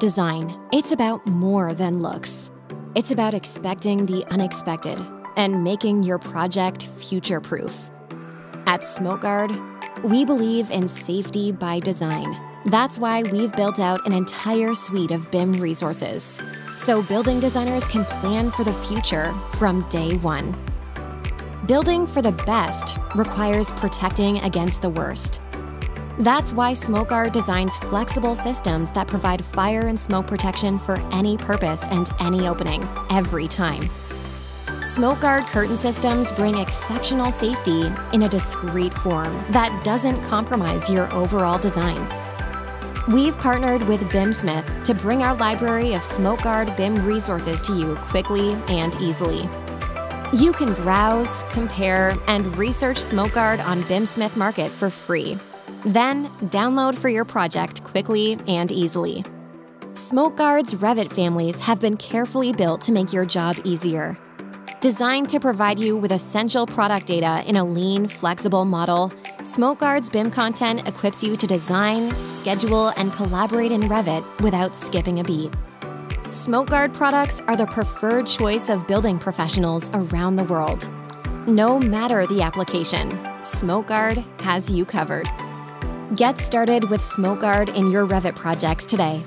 Design. It's about more than looks. It's about expecting the unexpected and making your project future proof. At SmokeGuard, we believe in safety by design. That's why we've built out an entire suite of BIM resources. So building designers can plan for the future from day one. Building for the best requires protecting against the worst. That's why SmokeGuard designs flexible systems that provide fire and smoke protection for any purpose and any opening, every time. SmokeGuard curtain systems bring exceptional safety in a discreet form that doesn't compromise your overall design. We've partnered with BIMsmith to bring our library of SmokeGuard BIM resources to you quickly and easily. You can browse, compare, and research SmokeGuard on BIMsmith Market for free then download for your project quickly and easily. SmokeGuard's Revit families have been carefully built to make your job easier. Designed to provide you with essential product data in a lean, flexible model, SmokeGuard's BIM content equips you to design, schedule, and collaborate in Revit without skipping a beat. SmokeGuard products are the preferred choice of building professionals around the world. No matter the application, SmokeGuard has you covered. Get started with SmokeGuard in your Revit projects today